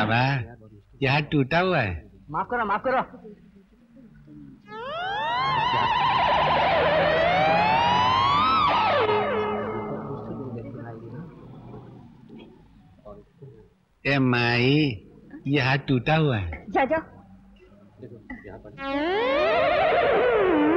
बाबा यहाँ टूटा हुआ है। माफ़ करो माफ़ करो। ए माई यहाँ टूटा हुआ है। जा जाओ।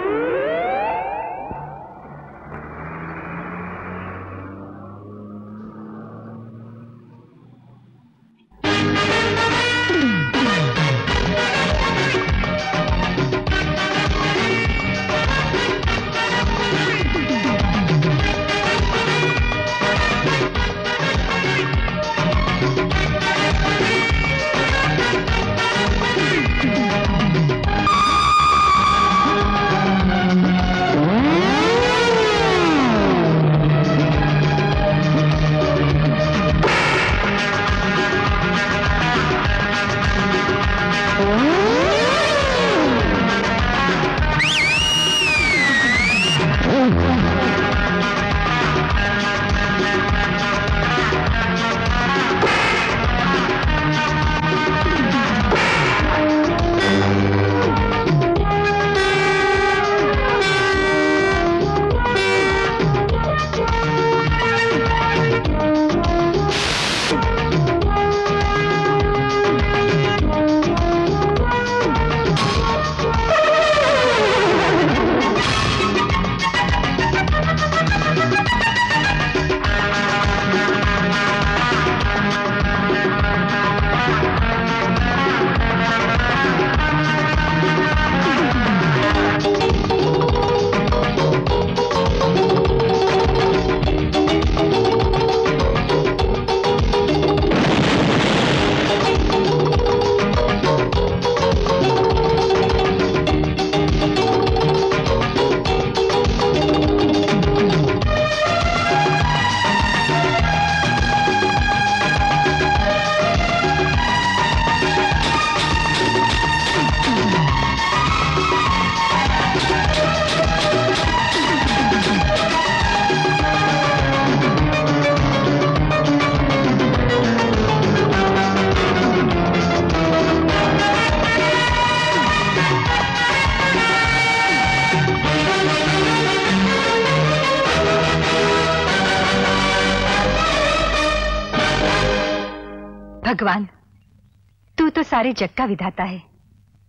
सारे जग का विधाता है।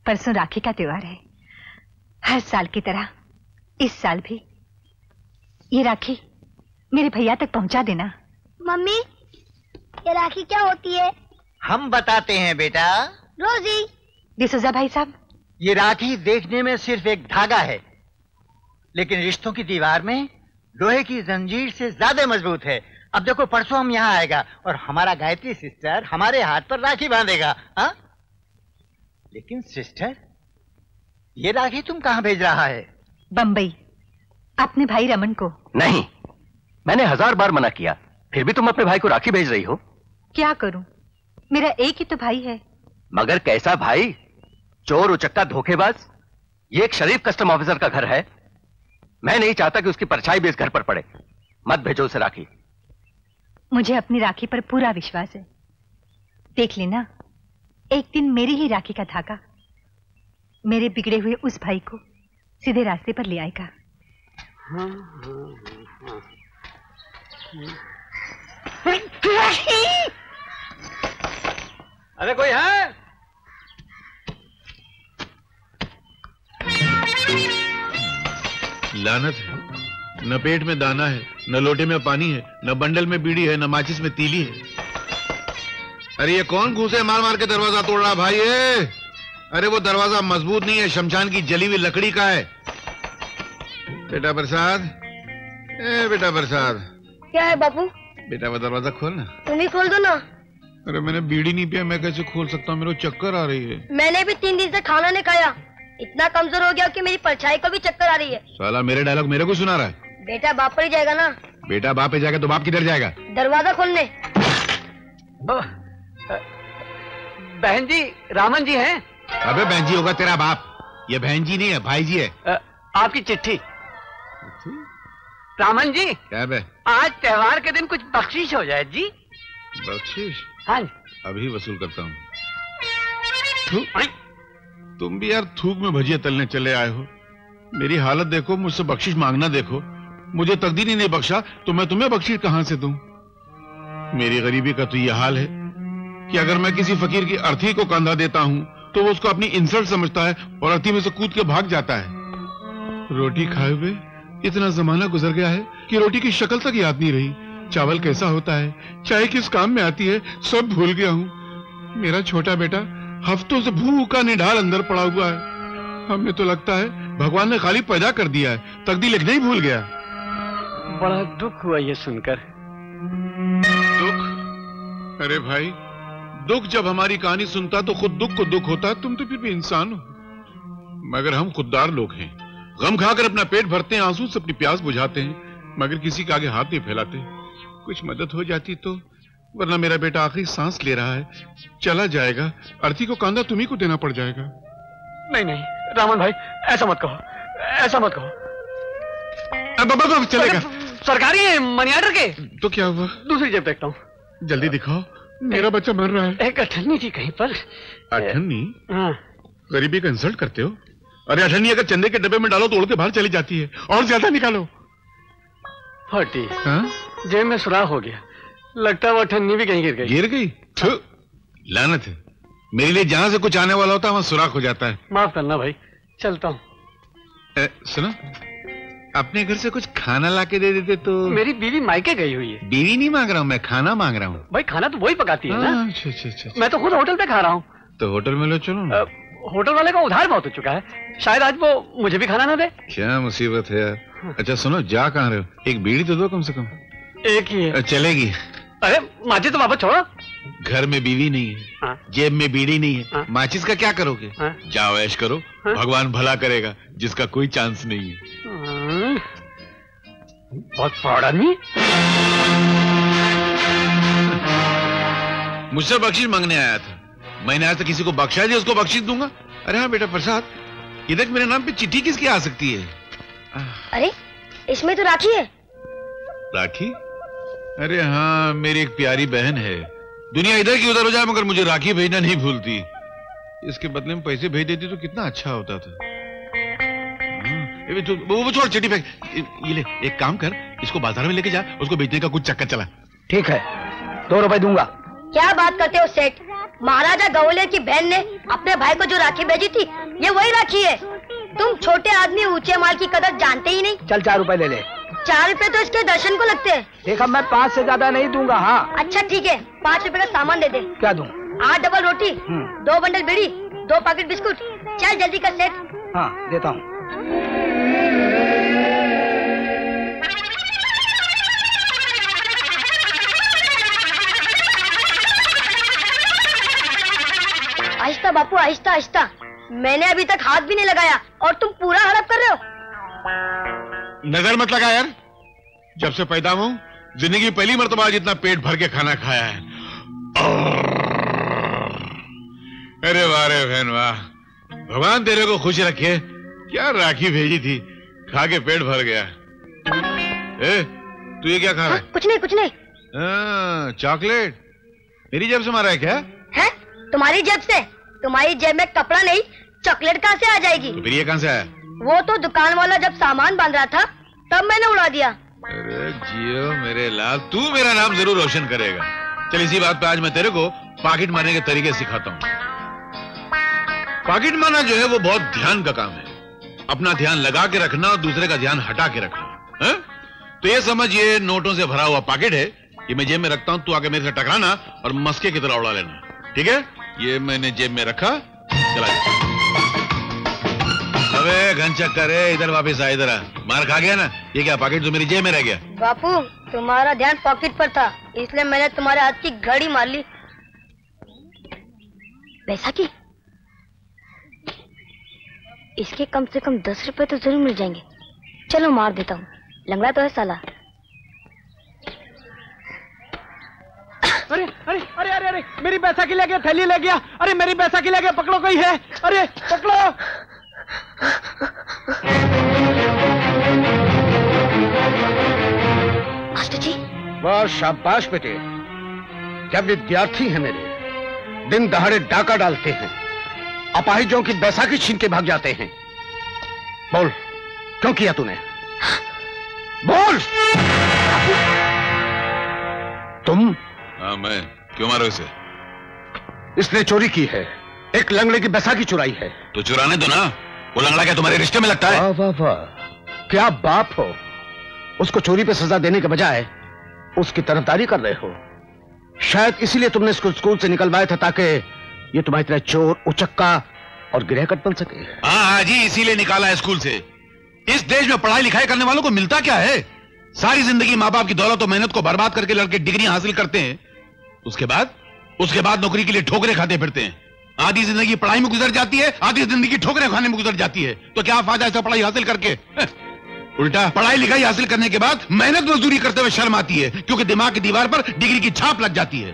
परसों राखी का त्योहार है। हर साल की तरह इस साल भी। ये राखी मेरे भैया तक पहुँचा देना। मम्मी ये राखी क्या होती है? हम बताते हैं बेटा। रोजी। डिसोजा भाई साहब। ये राखी देखने में सिर्फ़ एक धागा है लेकिन रिश्तों की दीवार में लोहे की जंजीर से ज़्यादा मज़बूत है। अब देखो परसों हम यहाँ आएगा और हमारा गायत्री सिस्टर हमारे हाथ पर राखी बांधेगा हाँ? लेकिन सिस्टर ये राखी तुम कहाँ भेज रहा है? बम्बई अपने भाई रमन को। नहीं मैंने हज़ार बार मना किया फिर भी तुम अपने भाई को राखी भेज रही हो। क्या करूँ? मेरा एक ही तो भाई है। मगर कैसा भाई? चोर उचक्का धोखेबाज? ये एक शरीफ कस्टम ऑफिसर का घर है। मैं नहीं चाहता कि उसकी परछाई भी इस घर पर पड़े। मत भेजो उसे राखी। मुझे अपनी राखी पर पूरा विश्वास है। देख लेना एक दिन मेरी ही राखी का धागा मेरे बिगड़े हुए उस भाई को सीधे रास्ते पर ले आएगा। अरे कोई है? लानत है। न पेट में दाना है न लोटे में पानी है न बंडल में बीड़ी है न माचिस में तीली है। अरे ये कौन घूसे मार मार के दरवाज़ा तोड़ रहा भाई ये? अरे वो दरवाज़ा मज़बूत नहीं है शमशान की जली हुई लकड़ी का है। बेटा प्रसाद ए बेटा प्रसाद। क्या है बापू? बेटा वो दरवाज़ा खोल ना। तुम ही खोल दो ना। अरे मैंने बीड़ी नहीं पिया मैं कैसे खोल सकता हूँ? मेरे चक्कर आ रही है। मैंने भी तीन दिन से खाना नहीं खाया। इतना कमज़ोर हो गया कि मेरी परछाई को भी चक्कर आ रही है। साला मेरे डायलॉग मेरे को सुना रहा है। बेटा बाप पर ही जाएगा ना। बेटा बाप पे जाएगा तो बाप किधर जाएगा? दरवाज़ा खोलने। बहन जी रामन जी हैं? अबे बहन जी होगा तेरा बाप। ये बहन जी नहीं है भाई जी है। आपकी चिट्ठी। रामन जी क्या बे? आज त्योहार के दिन कुछ बख्शीश हो जाए जी? बख्शीश? हाँ अभी वसूल करता हूँ। तुम भी यार थूक में भजिया तलने चले आए हो। मेरी हालत देखो मुझसे बख्शिश मांगना देखो। मुझे तकदीर ही नहीं बख्शा तो मैं तुम्हें बख्शिश कहाँ से दूँ? मेरी गरीबी का तो यह हाल है। कि अगर मैं किसी फकीर की अर्थी को कंधा देता हूँ तो वो उसको अपनी इंसल्ट समझता है और अर्थी में से कूद के भाग जाता है। रोटी खाए हुए इतना जमाना गुजर गया है कि रोटी की शक्ल तक याद नहीं रही। चावल कैसा होता है चाय किस काम में आती है सब भूल गया हूँ। मेरा छोटा बेटा हफ्तों से भूखा निढाल अंदर पड़ा हुआ है। हमें तो लगता है भगवान ने खाली पैदा कर दिया है तकदीर लिखना ही भूल गया। बड़ा दुख हुआ ये सुनकर। दुख? अरे भाई दुख जब हमारी कहानी सुनता तो खुद दुख को दुख होता तुम तो फिर भी इंसान हो। मगर हम खुददार लोग हैं। गम खाकर अपना पेट भरते हैं आँसू से अपनी प्यास बुझाते हैं मगर किसी के आगे हाथ नहीं फैलाते। कुछ मदद हो जाती तो वरना मेरा बेटा आखिरी सांस ले रहा है। चला जाएगा अर्थी को कांदा तुम्ही को देना पड़ जाएगा। नहीं नहीं रामन भाई ऐसा मत कहो ऐसा मत कहो। अब, चलेगा। सरकारी है मनी ऑर्डर के? तो क्या हुआ? दूसरी जेब देखता हूँ। जल्दी दिखाओ। मेरा बच्चा मर रहा है। एक अठन्नी थी कहीं पर। अठन्नी? हाँ। गरीबी का इंसल्ट करते हो? अरे अठन्नी अगर चंदे के डब्बे में डालो तो उड़ के बाहर चली जाती है। और ज़्यादा निकालो। फटी। हाँ? जेब में सुराख हो गया। लगता है वो अठन्नी भी कहीं गिर गई। गिर गई? लानत। है मेरे लिए जहाँ से कुछ आने वाला होता है वहाँ सुराख हो जाता है। माफ़ करना भाई। चलता हूँ। सुनो। अपने घर से कुछ खाना ला के दे देते तो मेरी बीवी मायके गई हुई है। बीवी नहीं मांग रहा हूँ मैं खाना मांग रहा हूँ। भाई खाना तो वही पकाती है ना? हाँ, अच्छा अच्छा अच्छा मैं तो खुद होटल पे खा रहा हूँ। तो होटल में लो चलो अ, होटल वाले का उधार बहुत हो चुका है। शायद आज वो मुझे भी खाना ना दे। क्या मुसीबत है यार। अच्छा सुनो जा कहाँ रहे हो? एक बीड़ी तो दो कम से कम। एक ही है। चलेगी। अरे माजी तो वापस छोड़ो। घर में बीवी नहीं है हाँ, जेब में बीड़ी नहीं है। हाँ। माचिस का क्या करोगे? हाँ। जाओ ऐश करो। भगवान भला करेगा जिसका कोई चांस नहीं है। हम्म, बहुत आदमी मुझसे बख्शीश मांगने आया था। मैंने आज तक किसी को बख्शा दिया उसको बख्शीश दूँगा। अरे हाँ बेटा प्रसाद इधर मेरे नाम पे चिट्ठी किसकी आ सकती है? अरे इसमें तो राखी है। राखी? अरे हाँ मेरी एक प्यारी बहन है। दुनिया इधर की उधर हो जाए मगर मुझे राखी भेजना नहीं भूलती। इसके बदले में पैसे भेज देती तो कितना अच्छा होता था। हाँ, तो- वो वो छोड़ चिट्ठी फेंक। ये ले एक काम कर इसको बाज़ार में लेके जा उसको बेचने का कुछ चक्कर चला। ठीक है दो रुपए दूँगा। क्या बात करते हो सेठ? महाराजा गवले की बहन ने अपने भाई को जो राखी भेजी थी ये वही राखी है। तुम छोटे आदमी ऊँचे माल की कदर जानते ही नहीं। चल चार रुपए ले ले। चार रुपए तो इसके दर्शन को लगते हैं। देखा मैं पाँच से ज़्यादा नहीं दूँगा हाँ। अच्छा ठीक है। पाँच रुपए का सामान दे दे। क्या दूँ? आठ डबल रोटी हम्म। दो बंडल बीड़ी दो पैकेट बिस्कुट। चल जल्दी कर सेठ हाँ देता हूँ। आहिस्ता बापू आहिस्ता आहिस्ता। मैंने अभी तक हाथ भी नहीं लगाया और तुम पूरा हड़प कर रहे हो। नज़र मत लगा यार। जब से पैदा हूँ ज़िंदगी पहली मरतबा आज इतना पेट भर के खाना खाया है। अरे वाह रे बहन वाह। भगवान तेरे को खुश रखे। क्या राखी भेजी थी। खा के पेट भर गया। ए तू ये क्या खा रहा हाँ, है कुछ नहीं कुछ नहीं। हाँ, चॉकलेट। मेरी जेब से मारा है क्या? है? तुम्हारी जेब से? तुम्हारी जेब में कपड़ा नहीं चॉकलेट कहाँ से आ जाएगी? तो फिर ये कहाँ से आया? वो तो दुकान वाला जब सामान बाँध रहा था, तब मैंने उड़ा दिया। अरे जियो, मेरे लाल, तू मेरा नाम ज़रूर रोशन करेगा। चल, इसी बात पे आज मैं तेरे को पाकिट मारने के तरीके सिखाता हूँ। पाकिट मारना जो है, वो बहुत ध्यान का काम है। अपना ध्यान लगा के रखना और दूसरे का ध्यान हटा के रखना। है? तो ये समझ, ये नोटों से भरा हुआ पाकिट है, ये मैं जेब में रखता हूँ, तू आके मेरे से टकराना और मस्के की तरह उड़ा लेना। ठीक है? ये मैंने जेब में रखा। चला जा। अबे घन चक्कर इधर वापस आ इधर आ। मार खा गया ना? ये क्या पाकिट तो मेरी जेब में रह गया? बापू तुम्हारा ध्यान पॉकेट पर था इसलिए मैंने तुम्हारे हाथ की घड़ी मार ली। बैसाखी इसके कम से कम दस रुपए तो ज़रूर मिल जाएँगे। चलो मार देता हूँ। लंगड़ा तो है साला। अरे अरे अरे अरे अरे मेरी बैसाखी ले गया थैली ले गया। अरे मेरी बैसाखी ले गया पकड़ो कोई है। अरे पकड़ो। मास्टर जी। वाह शाबाश बेटे। क्या विद्यार्थी हैं मेरे दिन दहाड़े डाका डालते हैं अपाहिजों की बैसाखी छीन के भाग जाते हैं। बोल क्यों किया तूने? बोल! तुम? हाँ मैं। क्यों मारो इसे? इसने चोरी की है एक लंगड़े की बैसाखी चुराई है। तो चुराने दो ना। वो लंगड़ा क्या तुम्हारे रिश्ते में लगता है? वाह वाह वाह। क्या बाप हो? उसको चोरी पे सजा देने के बजाय उसकी तरफदारी कर रहे हो। शायद इसीलिए तुमने इसको स्कूल से निकलवाया था ताकि ये तुम्हारी तरह चोर उचक्का और गिरहकट बन सके। हाँ हाँ जी इसीलिए निकाला है स्कूल से। इस देश में पढ़ाई लिखाई करने वालों को मिलता क्या है? सारी ज़िंदगी माँ बाप की दौलत और मेहनत को बर्बाद करके लड़के डिग्री हासिल करते हैं। उसके बाद? उसके बाद नौकरी के लिए ठोकरे खाते फिरते हैं। आधी ज़िंदगी पढ़ाई में गुजर जाती है आधी ज़िंदगी ठोकरे खाने में गुजर जाती है। तो क्या फ़ायदा ऐसा पढ़ाई हासिल करके? उल्टा पढ़ाई लिखाई हासिल करने के बाद मेहनत मजदूरी करते हुए शर्म आती है क्योंकि दिमाग की दीवार पर डिग्री की छाप लग जाती है।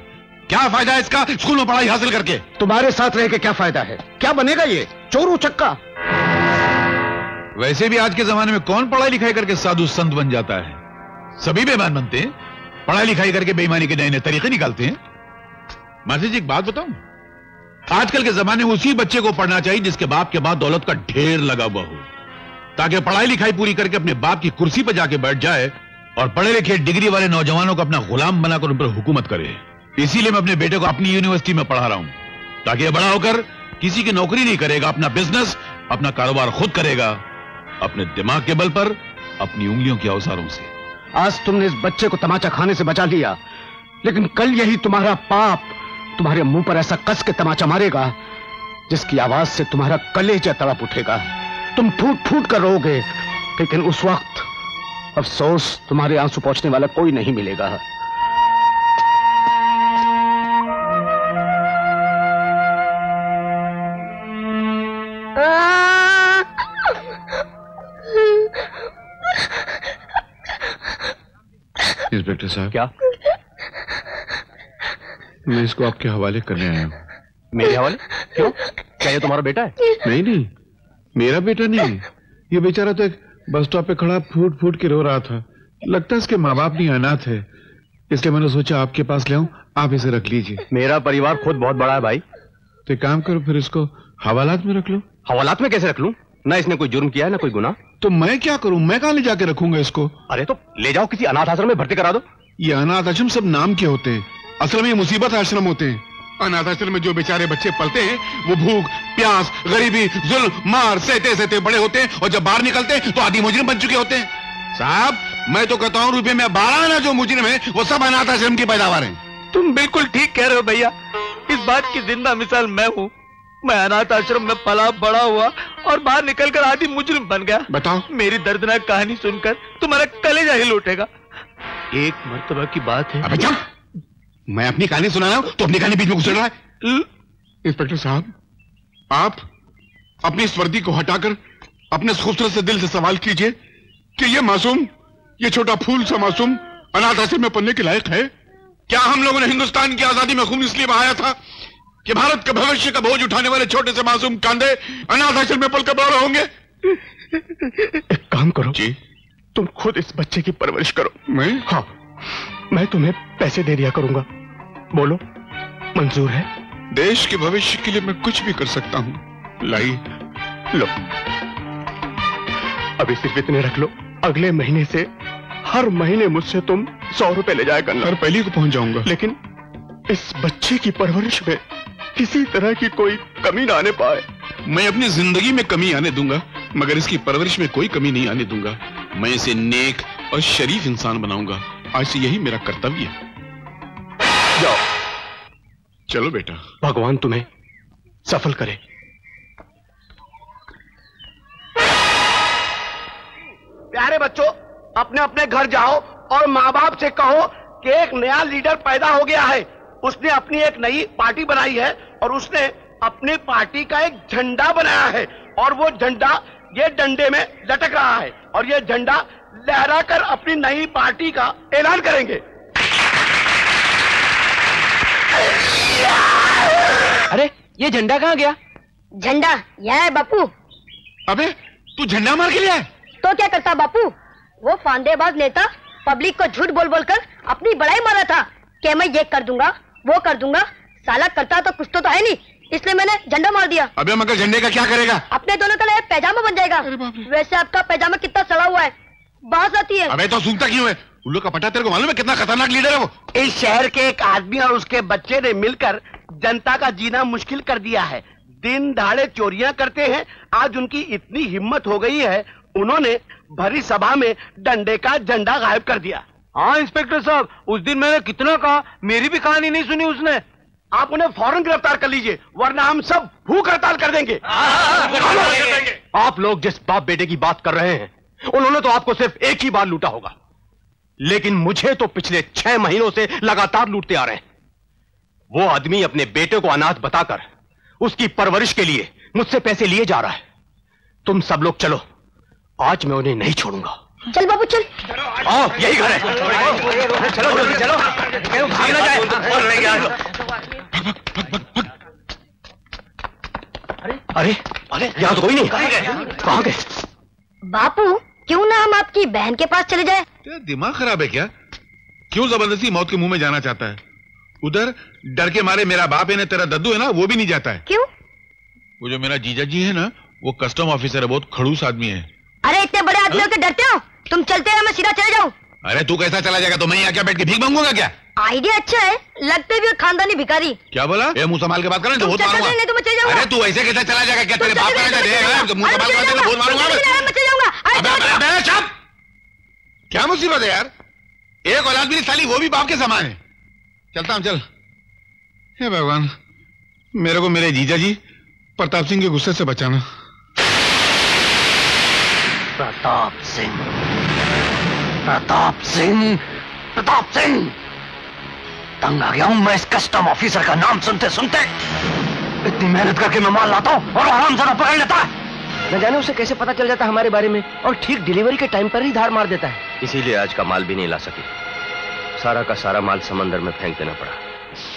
क्या फ़ायदा है इसका स्कूल में पढ़ाई हासिल करके? तुम्हारे साथ रह के क्या फ़ायदा है? क्या बनेगा ये? चोरू चक्का। वैसे भी आज के जमाने में कौन पढ़ाई लिखाई करके साधु संत बन जाता है? सभी बेईमान बनते हैं। पढ़ाई लिखाई करके बेईमानी के नए नए तरीके निकालते हैं। मासी जी एक बात बताऊँ? आजकल के जमाने में उसी बच्चे को पढ़ना चाहिए जिसके बाप के बाद दौलत का ढेर लगा हुआ हो। ताकि पढ़ाई लिखाई पूरी करके अपने बाप की कुर्सी पर जाके बैठ जाए और पढ़े लिखे डिग्री वाले नौजवानों को अपना गुलाम बनाकर उन पर हुकूमत करे। इसीलिए मैं अपने बेटे को अपनी यूनिवर्सिटी में पढ़ा रहा हूँ। ताकि ये बड़ा होकर किसी की नौकरी नहीं करेगा, अपना बिज़नेस अपना कारोबार खुद करेगा, अपने दिमाग के बल पर, अपनी उंगलियों के अवसारों से। आज तुमने इस बच्चे को तमाचा खाने से बचा लिया, लेकिन कल यही तुम्हारा पाप तुम्हारे मुँह पर ऐसा कस के तमाचा मारेगा जिसकी आवाज़ से तुम्हारा कलेजा तड़प उठेगा। तुम फूट फूट कर रोगे लेकिन उस वक्त अफसोस तुम्हारे आँसू पहुँचने वाला कोई नहीं मिलेगा। इंस्पेक्टर साहब। क्या? मैं इसको आपके हवाले करने आया हूँ। मेरे हवाले? क्यों? क्या ये तुम्हारा बेटा है? नहीं नहीं मेरा बेटा नहीं ये बेचारा तो एक बस स्टॉप पे खड़ा फूट फूट के रो रहा था। लगता है इसके माँ बाप नहीं अनाथ है। इसलिए मैंने सोचा आपके पास ले आऊँ आप इसे रख लीजिए। मेरा परिवार खुद बहुत बड़ा है भाई। तो एक काम करो फिर इसको हवालात में रख लो। हवालात में कैसे रख लूँ? ना इसने कोई जुर्म किया है ना कोई गुना तो मैं क्या करूँ? मैं कहाँ ले जाके रखूँगा इसको? अरे तो ले जाओ किसी अनाथ आश्रम में भर्ती करा दो। ये अनाथ आश्रम सब नाम के होते हैं। असल में ये मुसीबत आश्रम होते हैं। अनाथ आश्रम में जो बेचारे बच्चे पलते हैं वो भूख प्यास गरीबी जुल्म मार सहते सहते बड़े होते हैं और जब बाहर निकलते हैं तो आदि मुजरिम बन चुके होते हैं। साहब मैं तो कहता हूँ रुपये में बारह आना जो मुजरिम है वो सब अनाथ आश्रम की पैदावार है। तुम बिल्कुल ठीक कह रहे हो भैया। इस बात की ज़िंदा मिसाल मैं हूँ। मैं अनाथ आश्रम में पला बड़ा हुआ और बाहर निकलकर आदि मुजरिम बन गया। बताओ। मेरी दर्दनाक कहानी सुनकर तुम्हारा कलेजा हिल उठेगा। एक मर्तबा की बात है। मैं अपनी कहानी सुना रहा हूँ तो अपनी कहानी बीच में घुसड़ रहा है। इंस्पेक्टर साहब आप अपनी इस वर्दी को हटाकर अपने खूबसूरत से दिल से सवाल कीजिए कि ये मासूम ये छोटा फूल सा मासूम अनाथ आश्रम में पढ़ने के लायक है? क्या हम लोगों ने हिंदुस्तान की आज़ादी में खून इसलिए बहाया था कि भारत के भविष्य का बोझ उठाने वाले छोटे से मासूम कांधे अनाथ आश्रम में पलकर बड़े होंगे? एक काम करो। जी। तुम खुद इस बच्चे की परवरिश करो। मैं? हाँ। मैं तुम्हें पैसे दे दिया करूँगा। बोलो मंजूर है। देश के भविष्य के लिए मैं कुछ भी कर सकता हूँ। लाई लो। अभी सिर्फ़ इतने रख लो। अगले महीने से हर महीने मुझसे तुम सौ रुपए ले जाया करना। हर पहली को पहुँच जाऊँगा लेकिन इस बच्चे की परवरिश में किसी तरह की कोई कमी ना आने पाए। मैं अपनी ज़िंदगी में कमी आने दूँगा मगर इसकी परवरिश में कोई कमी नहीं आने दूँगा। मैं इसे नेक और शरीफ इंसान बनाऊँगा। आज से यही मेरा कर्तव्य है। जाओ। चलो बेटा। भगवान तुम्हें सफल करे। प्यारे बच्चों अपने अपने घर जाओ और माँ बाप से कहो कि एक नया लीडर पैदा हो गया है। उसने अपनी एक नई पार्टी बनाई है और उसने अपनी पार्टी का एक झंडा बनाया है और वो झंडा ये डंडे में लटक रहा है और ये झंडा लहरा कर अपनी नई पार्टी का ऐलान करेंगे। अरे ये झंडा कहाँ गया? झंडा यह है बापू। अबे तू झंडा मार के लिया है तो क्या करता बापू? वो फांदेबाज नेता पब्लिक को झूठ बोल बोल कर अपनी बड़ाई मारा था। कि मैं ये कर दूँगा वो कर दूँगा? साला करता तो कुछ तो, तो है नहीं इसलिए मैंने झंडा मार दिया। अबे मगर झंडे का क्या करेगा? अपने दोनों का पैजामा बन जाएगा। वैसे आपका पैजामा कितना सड़ा हुआ है। बाँस आती है। अबे तो सूखता क्यों है? उल्लू का पटा तेरे को मालूम है कितना खतरनाक लीडर है वो? इस शहर के एक आदमी और उसके बच्चे ने मिलकर जनता का जीना मुश्किल कर दिया है। दिन दहाड़े चोरियाँ करते हैं। आज उनकी इतनी हिम्मत हो गई है उन्होंने भरी सभा में डंडे का झंडा गायब कर दिया। हाँ इंस्पेक्टर साहब उस दिन मैंने कितना कहा मेरी भी कहानी नहीं सुनी उसने। आप उन्हें फ़ौरन गिरफ़्तार कर लीजिए वरना हम सब भूख हड़ताल कर देंगे। आप लोग जिस बाप बेटे की बात कर रहे हैं उन्होंने तो आपको सिर्फ़ एक ही बार लूटा होगा। लेकिन मुझे तो पिछले छह महीनों से लगातार लूटते आ रहे हैं। वो आदमी अपने बेटे को अनाथ बताकर उसकी परवरिश के लिए मुझसे पैसे लिए जा रहा है। तुम सब लोग चलो। आज मैं उन्हें नहीं छोड़ूँगा। चल बाबू चल। आओ यही घर है। चलो चलो। कहीं भाग ना जाए। और अरे अरे यहाँ तो कोई नहीं। कहाँ गए? बापू क्यों ना हम आपकी बहन के पास चले जाए? तेरा दिमाग खराब है क्या? क्यों ज़बरदस्ती मौत के मुँह में जाना चाहता है? उधर डर के मारे मेरा बाप है ना तेरा दद्दू है ना वो भी नहीं जाता है। क्यों? वो जो मेरा जीजा जी है ना वो कस्टम ऑफिसर है बहुत खड़ूस आदमी है। अरे इतने बड़े आदमी के डरते हो? तुम चलते हो मैं सीधा चले जाऊँ। अरे तू कैसा चला जाएगा? तो मैं यहाँ क्या बैठ के भीख मांगूँगा क्या? आइडिया अच्छा है लगते भी खानदानी भिखारी। क्या बोला? ये मुँह संभाल के बात कर तुम बहुत मारूँगा। नहीं तो मैं चले जाऊँगा। अरे तू ऐसे कैसे चला जाएगा? क्या तेरे बाप का ऐसा मैं मुँह संभाल के बात कर बहुत मारूँगा। मैं चले जाऊँगा। अरे अबे अबे, चुप। क्या मुसीबत है यार? एक औलाद भी नहीं साली वो भी बाप के समान है। चलता हूँ चल। हे भगवान मेरे को मेरे जीजा जी प्रताप सिंह के गुस्से से बचाना। प्रताप सिंह। प्रताप सिंह। प्रताप सिंह। तंग आ गया हूँ। मैं इस कस्टम ऑफिसर का नाम सुनते सुनते इतनी मेहनत करके मैं माल लाता हूँ और आराम से पकड़ लेता है। न जाने उसे कैसे पता चल जाता हमारे बारे में और ठीक डिलीवरी के टाइम पर ही धार मार देता है। इसीलिए आज का माल भी नहीं ला सके। सारा का सारा माल समंदर में फेंक देना पड़ा।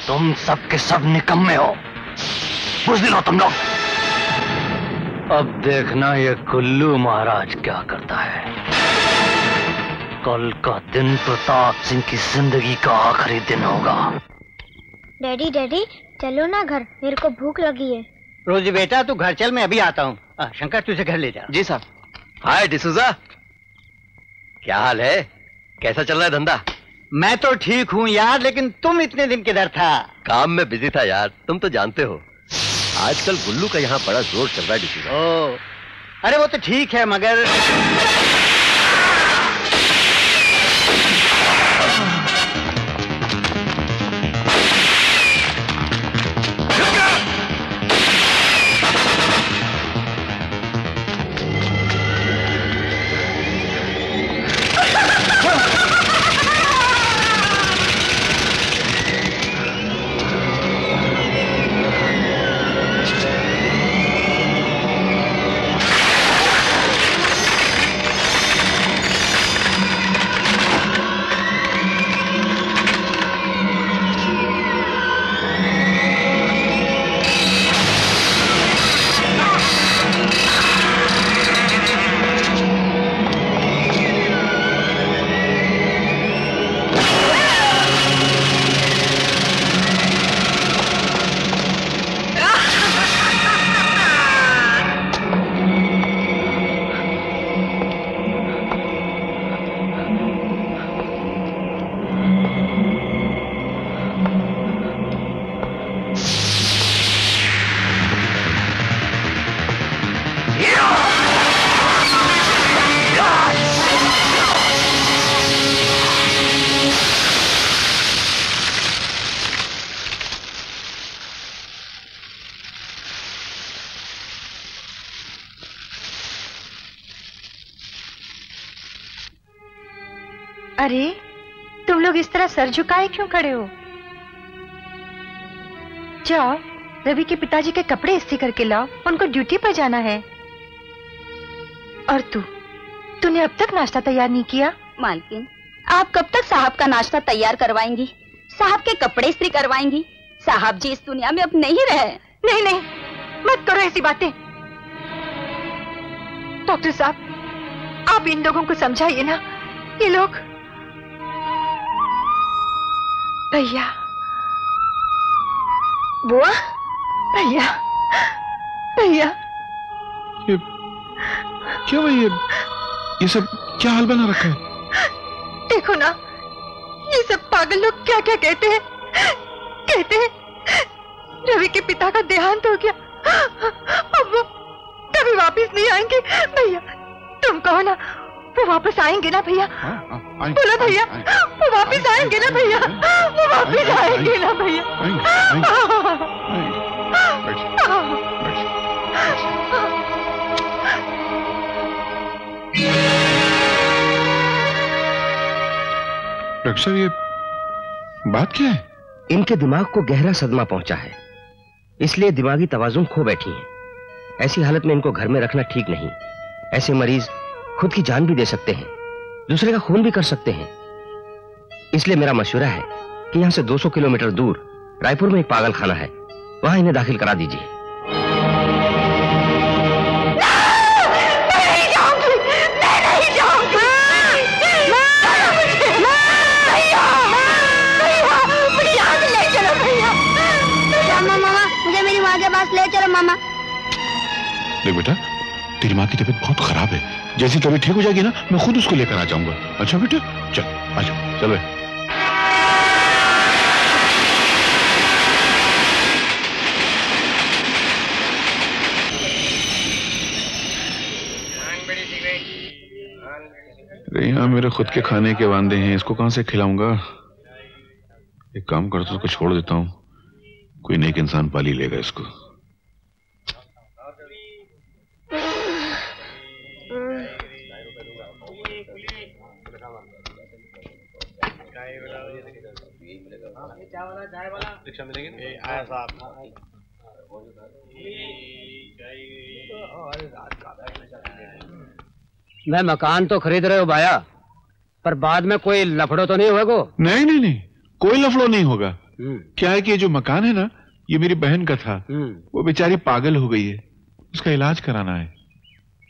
तुम सब के सब निकम्मे हो। बुजदिल हो तुम लोग। अब देखना ये कुल्लू महाराज क्या करता है। कल का दिन प्रताप सिंह की ज़िंदगी का आखिरी दिन होगा। डैडी डैडी चलो ना घर मेरे को भूख लगी है। रोजी बेटा तू घर चल मैं अभी आता हूँ। शंकर तुझे घर ले जा। जी साहब हाय डिसूजा। क्या हाल है? कैसा चल रहा है धंधा? मैं तो ठीक हूँ यार लेकिन तुम इतने दिन किधर था? काम में बिज़ी था यार तुम तो जानते हो। आजकल गुल्लू का यहाँ बड़ा ज़ोर चल रहा है डिसूजा। ओ अरे वो तो ठीक है मगर झुकाए क्यों खड़े हो? जाओ रवि के पिताजी के कपड़े इस्त्री करके लाओ उनको ड्यूटी पर जाना है। और तू? तूने अब तक नाश्ता तैयार नहीं किया? मालकिन आप कब तक साहब का नाश्ता तैयार करवाएँगी? साहब के कपड़े इस्त्री करवाएँगी? साहब जी इस दुनिया में अब नहीं रहे। नहीं नहीं मत करो ऐसी बातें। डॉक्टर साहब आप इन लोगों को समझाइए ना ये लोग भैया। बुआ भैया भैया। ये क्या भाई ये ये सब क्या हाल बना रखा है? देखो ना ये सब पागल लोग क्या क्या कहते हैं? कहते हैं रवि के पिता का देहांत हो गया। अब वो कभी वापस नहीं आएँगे। भैया तुम कहो ना वो वापस आएँगे ना भैया? बोलो भैया। वो वापस आएँगे ना भैया? वो वापस आएँगे ना भैया? डॉक्टर साहब ये बात क्या है? इनके दिमाग को गहरा सदमा पहुँचा है। इसलिए दिमागी तवाजुन खो बैठी हैं। ऐसी हालत में इनको घर में रखना ठीक नहीं। ऐसे मरीज़ खुद की जान भी दे सकते हैं। दूसरे का खून भी कर सकते हैं। इसलिए मेरा मशवरा है कि यहाँ से 200 किलोमीटर दूर रायपुर में एक पागल खाना है। वहाँ इन्हें दाखिल करा दीजिए। ले चलो भैया मामा मामा मुझे मेरी माँ के पास ले चलो मामा। देख बेटा। तेरी माँ की तबीयत बहुत खराब है। जैसी तबीयत ठीक हो जाएगी ना, मैं खुद उसको लेकर आ जाऊँगा। अच्छा बेटा? चल, आ जाओ चल यहाँ मेरे खुद के खाने के वांदे हैं, इसको कहाँ से खिलाऊँगा? एक काम करता हूँ, उसको छोड़ देता हूँ। कोई नेक इंसान पाली लेगा इसको। रिक्शा मिलेंगे आया साहब। मैं मकान तो खरीद रहे हो भाया पर बाद में कोई लफड़ो तो नहीं होगा नहीं नहीं नहीं। कोई लफड़ो नहीं होगा। क्या है कि ये जो मकान है ना ये मेरी बहन का था। वो बेचारी पागल हो गई है। उसका इलाज कराना है।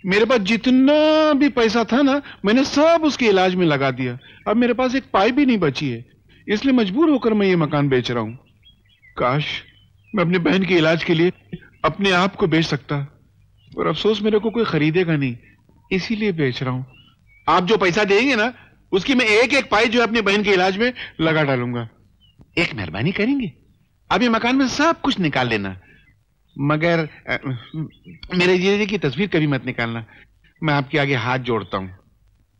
मेरे पास जितना भी पैसा था ना मैंने सब उसके इलाज में लगा दिया। अब मेरे पास एक पाई भी नहीं बची है। इसलिए मजबूर होकर मैं ये मकान बेच रहा हूँ। काश मैं अपनी बहन के इलाज के लिए अपने आप को बेच सकता। और अफसोस मेरे को कोई खरीदेगा नहीं, इसीलिए बेच रहा हूँ। आप जो पैसा देंगे ना, उसकी मैं एक एक पाई जो है अपनी बहन के इलाज में लगा डालूँगा। एक मेहरबानी करेंगे? ये मकान में सब कुछ निकाल लेना। मगर मेरे जीजे की तस्वीर कभी मत निकालना। मैं आपके आगे हाथ जोड़ता हूँ।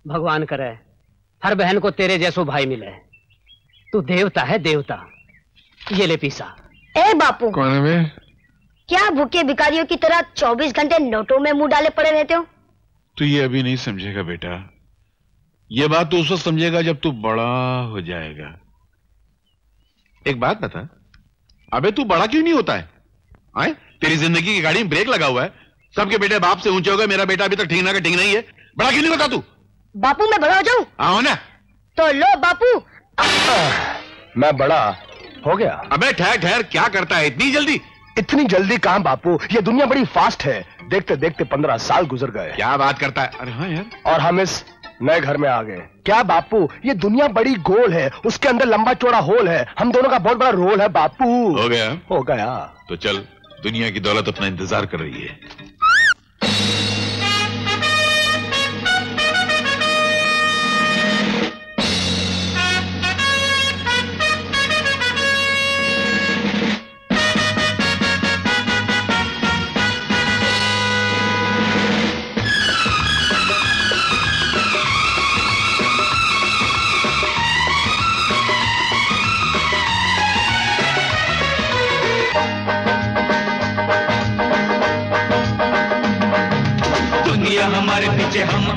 भगवान करे, हर बहन को तेरे जैसो भाई मिले। तू देवता है देवता। ये ले पीसा। ए बापू। कौन है क्या भूखे भिखारियों की तरह 24 घंटे नोटों में मुँह डाले पड़े रहते हो? तू ये अभी नहीं समझेगा बेटा। ये बात तो उस वक्त समझेगा जब तू बड़ा हो जाएगा। एक बात बता। अबे तू बड़ा क्यों नहीं होता है? आए तेरी ज़िंदगी की गाड़ी में ब्रेक लगा हुआ है। सबके बेटे बाप से ऊँचे हो गए मेरा बेटा अभी तक ठीक ना का ठीक नहीं है। बड़ा क्यों नहीं होता तू? बापू मैं बड़ा हो जाऊँ? आओ ना। तो लो बापू। मैं बड़ा हो गया। अबे ठहर ठहर क्या करता है? इतनी जल्दी? इतनी जल्दी कहाँ बापू? ये दुनिया बड़ी फास्ट है। देखते देखते पंद्रह साल गुजर गए। क्या बात करता है? अरे हाँ यार। और हम इस नए घर में आ गए। क्या बापू? ये दुनिया बड़ी गोल है। उसके अंदर लंबा चौड़ा होल है। हम दोनों का बहुत बड़ा रोल है बापू। हो गया। हो गया। तो चल दुनिया की दौलत अपना इंतज़ार कर रही है।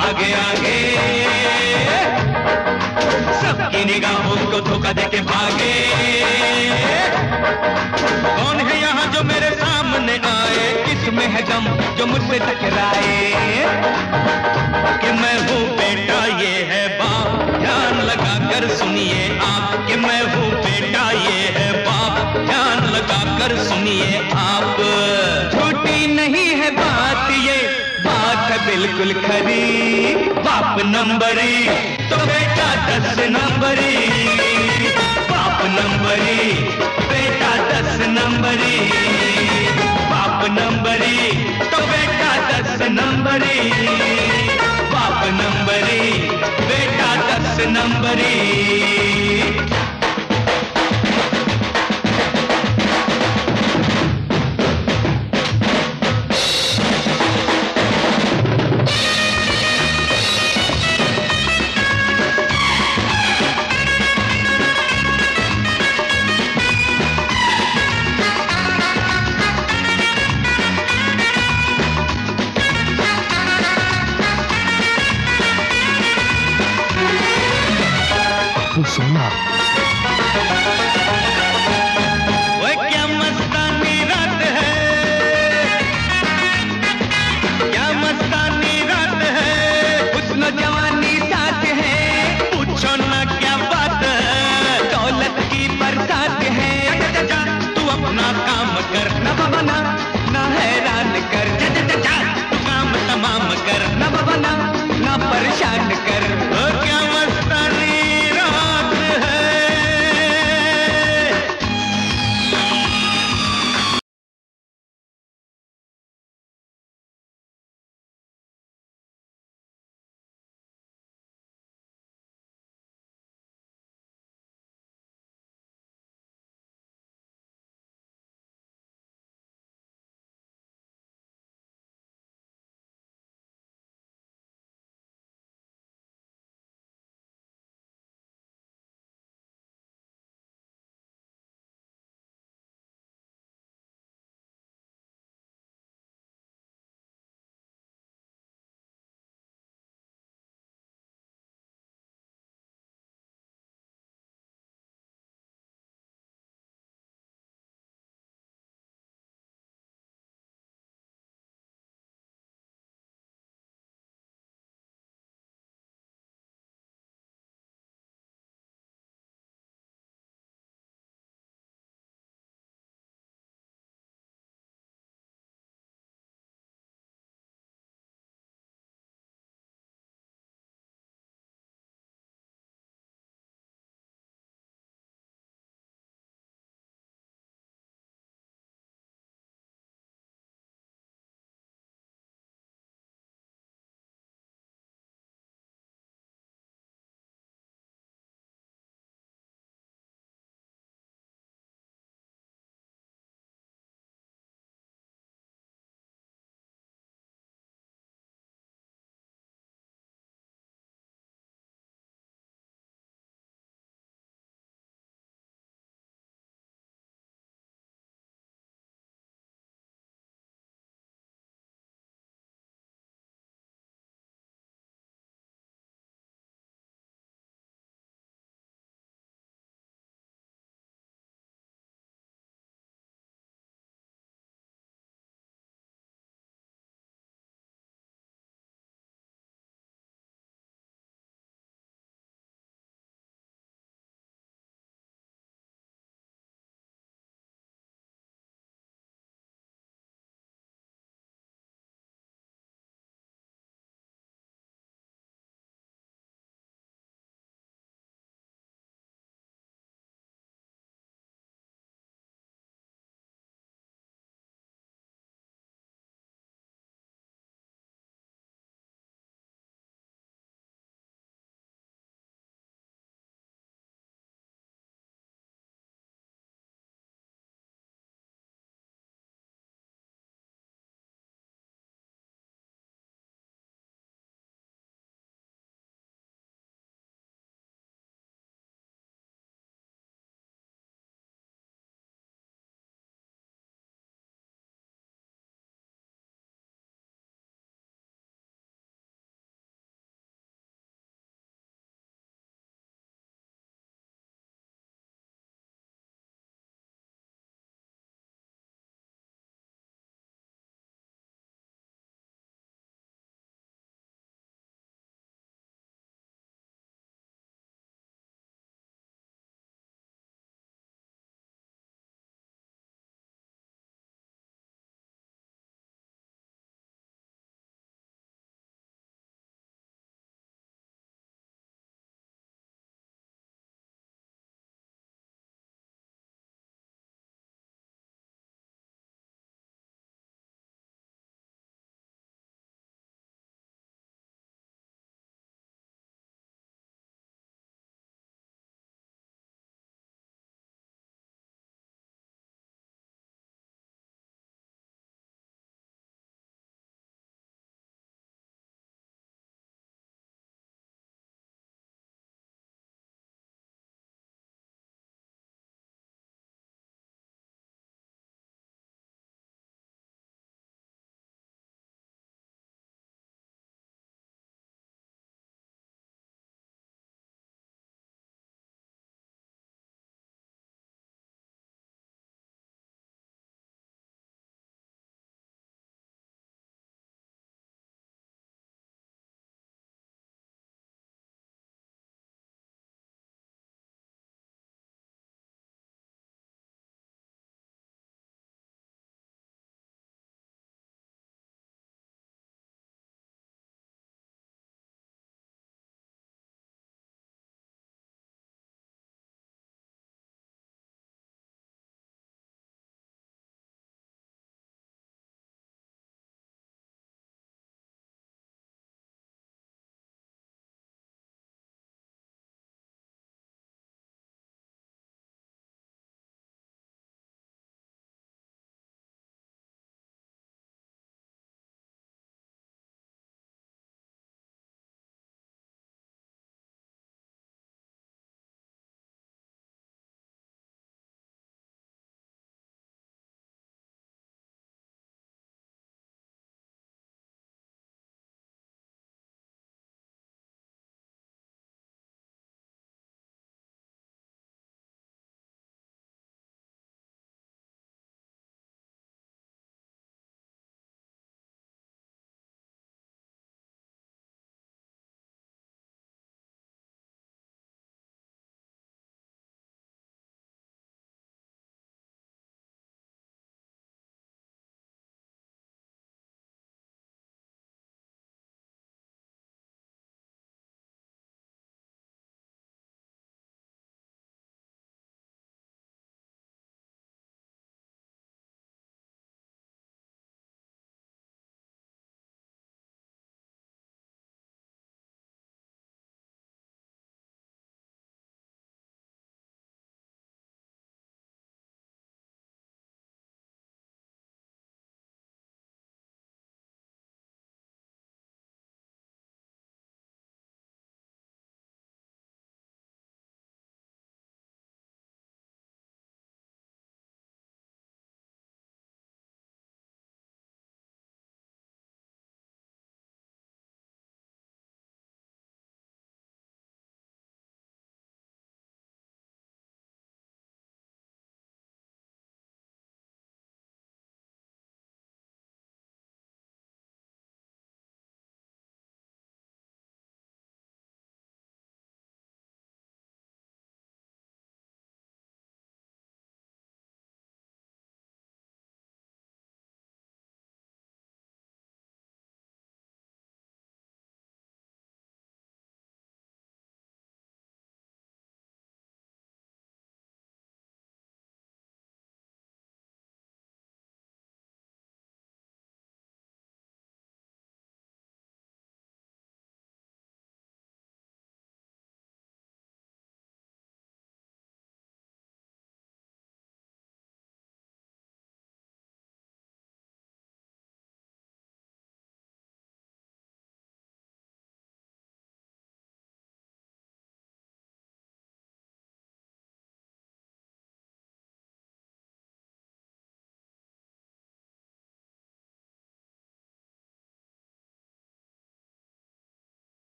आगे आगे। सबकी निगाहों को धोखा देके भागे। कौन है यहाँ जो मेरे सामने आए? किसमें है दम जो मुझसे टकराए? कि मैं हूँ बेटा, ये है बाप। ध्यान लगा कर सुनिए आप। कि मैं हूँ बेटा, ये है बाप। ध्यान लगा कर सुनिए आप। बिल्कुल खरी। बाप नंबरी तो बेटा दस नंबरी। बाप नंबरी, बेटा दस नंबरी। बाप नंबरी तो बेटा दस नंबरी। बाप नंबरी, बेटा दस नंबरी।